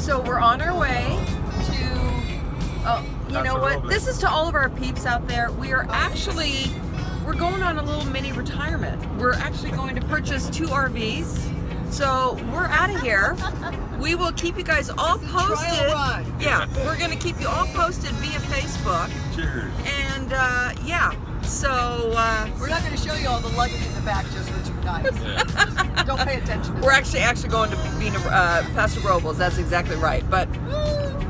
So we're on our way to, oh, you know what? This is to all of our peeps out there. We are actually, we're going on a little mini retirement. We're actually going to purchase two RVs. So we're out of here. We will keep you guys all posted. run. Yeah, we're gonna keep you all posted via Facebook. Cheers. And uh, yeah, so uh, We're not going to show you all the luggage in the back just for two nights. Don't pay attention to We're that. actually actually going to Vina, uh, Paso Robles. That's exactly right. But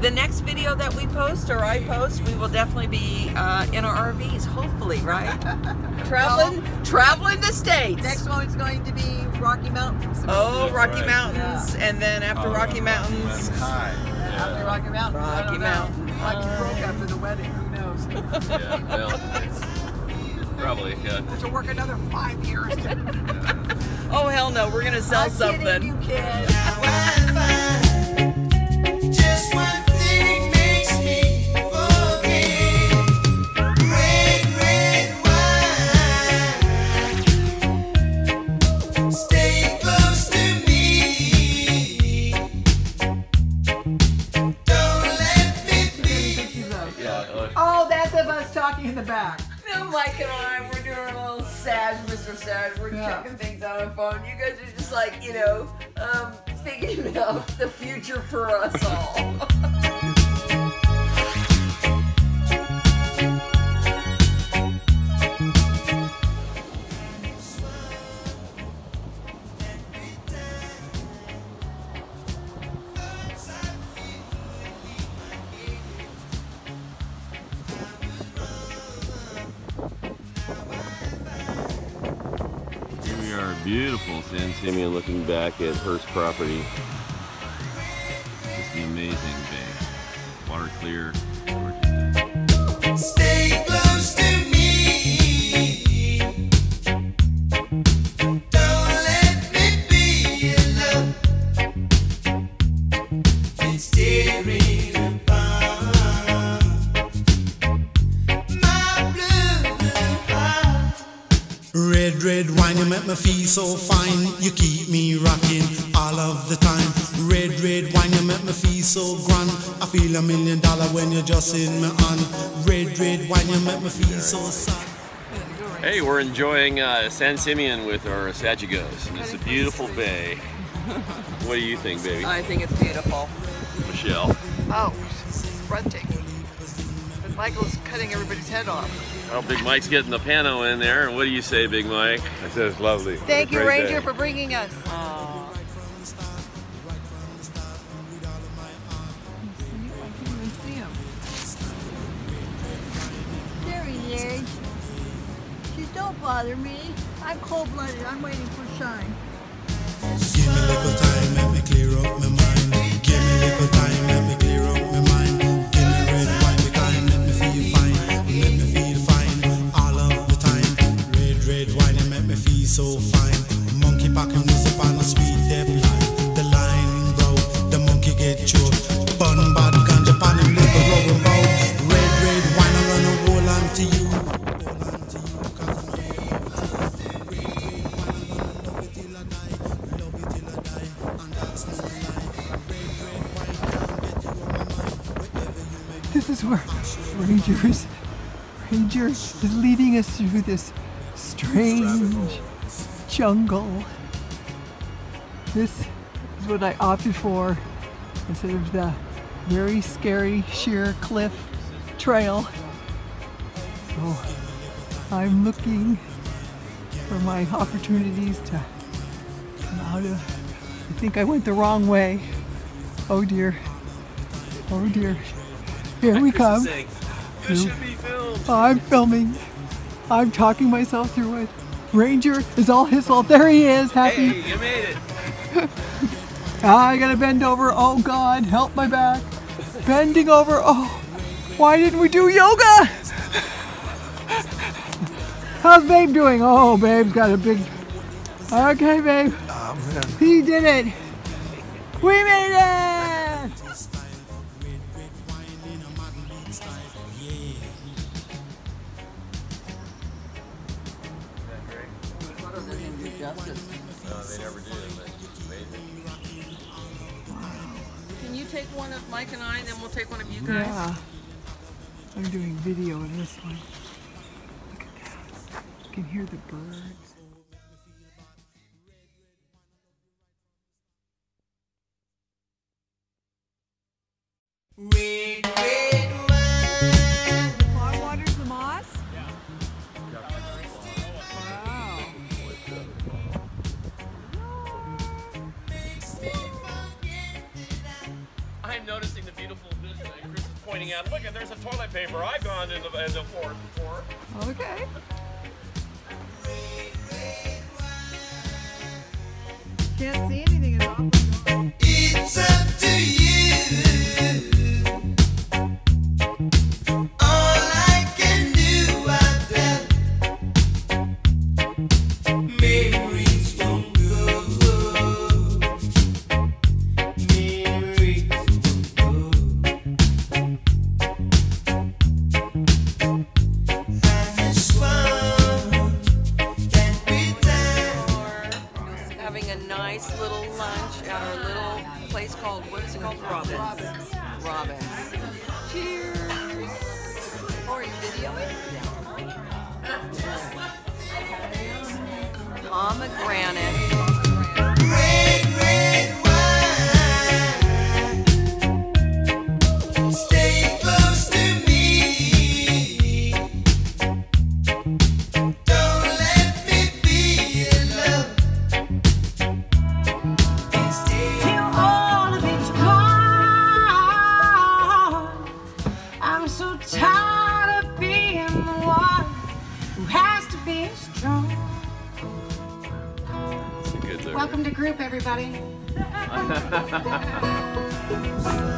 the next video that we post or I post, we will definitely be uh, in our RVs. Hopefully, right? traveling, traveling the states. Next one is going to be Rocky Mountains. oh, Rocky Right. Mountains, and then after Rocky Mountains, High. After Rocky Mountains. Rocky don't know. Mountain. Might be broke after the wedding. Who knows? Yeah, well, probably, yeah. to work another five years. oh hell no, we're gonna sell I'm something. Kidding, you kid. Mr. Sag. We're Yeah. checking things out on phone. You guys are just like, you know, um, thinking about the future for us all. beautiful San Simeon looking back at Hearst property. Just an amazing bay. Water clear. Red, red wine, you make me feel so grand. I feel a million dollar when you're just in my hand. Red, red wine, you make me feel so sad. Hey, we're enjoying uh, San Simeon with our Sagi-Goes, and it's a beautiful bay. What do you think, baby? I think it's beautiful. Michelle? Oh, breathtaking. But Michael's cutting everybody's head off. Well, Big Mike's getting the pano in there, and what do you say, Big Mike? I said it's lovely. Thank you, Ranger, day. for bringing us. There bother me. I'm cold-blooded. I'm waiting for shine. This is where Rangers Ranger is leading us through this strange jungle. This is what I opted for instead of the very scary sheer cliff trail. So I'm looking for my opportunities to come out of. I think I went the wrong way. Oh dear. Oh dear. Here we come. You should be filmed. I'm filming. I'm talking myself through it. Ranger is all his fault. There he is. Happy. Hey, you made it. Ah, I gotta bend over. Oh God, help my back. Bending over. Oh, why didn't we do yoga? How's Babe doing? Oh, Babe's got a big. Okay, Babe. He did it. We made it. justice. No, they never do. Can you take one of Mike and I, and then we'll take one of you guys? Yeah. I'm doing video in this one. Look at that. You can hear the bird. I'm noticing the beautiful vista. Chris is pointing out, look, there's a toilet paper. I've gone in the, in the forest before. Okay. Can't see anything at all. It's up to you. having a nice little lunch at our little place called, what's it called? Robin's. Robin's. Cheers! Or in video? Yeah. Pomegranate. Welcome to group, everybody.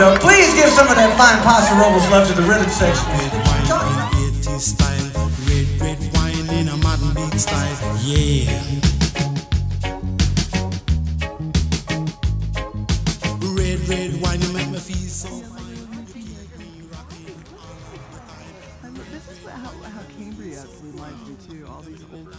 further, though, please give some of that fine pasta rolls love to the rhythm section. Wine in 80s red, red wine in a modern beat style, yeah. Red, red wine, you make me feel so. This is how, how Cambria reminds me too. All these old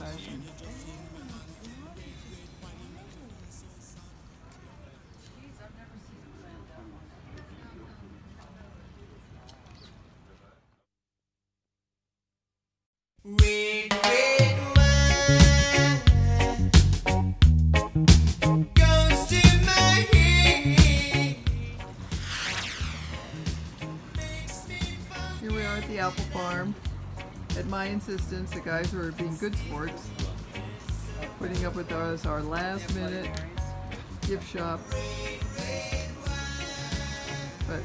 Here we are at the apple farm. At my insistence, the guys were being good sports, putting up with us our last minute gift shop. But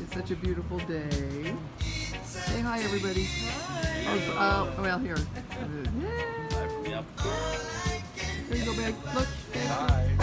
it's such a beautiful day. Say hi, everybody. Oh, uh, well, here. Yeah. There you go, babe. Look, babe.